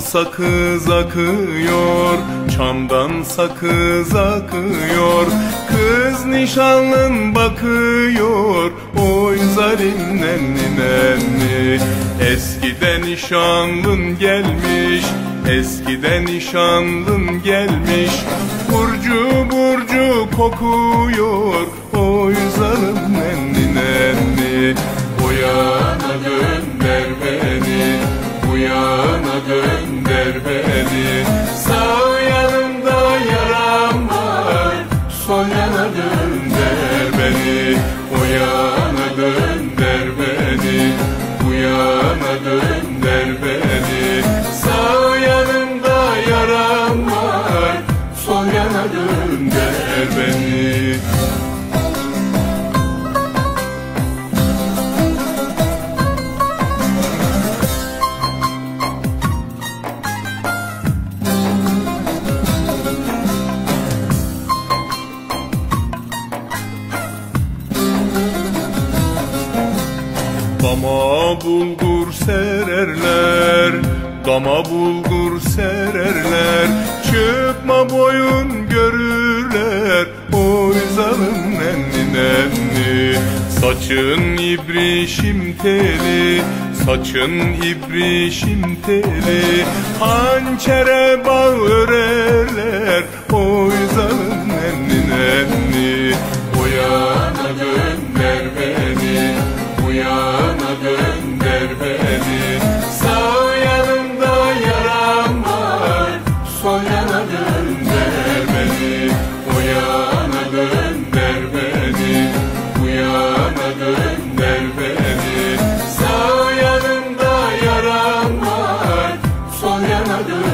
sakız akıyor Çamdan sakız akıyor. Kız nişanlın bakıyor Oy zalim nenni nenni. Eskiden nişanlın gelmiş Eskiden nişanlın gelmiş. Burcu burcu kokuyor Oy zalim nenni nenni. O yana yana gönder beni Bu yana gönder beni. Sağ yanımda yaram var Sol yana gönder beni Dama bulgur sererler Dama bulgur sererler. Çıkma boyun görürler Oy zalim nenni nenni. Saçın ibrişim teli Saçın ibrişim teli. Hançere bağ örerler Sol yana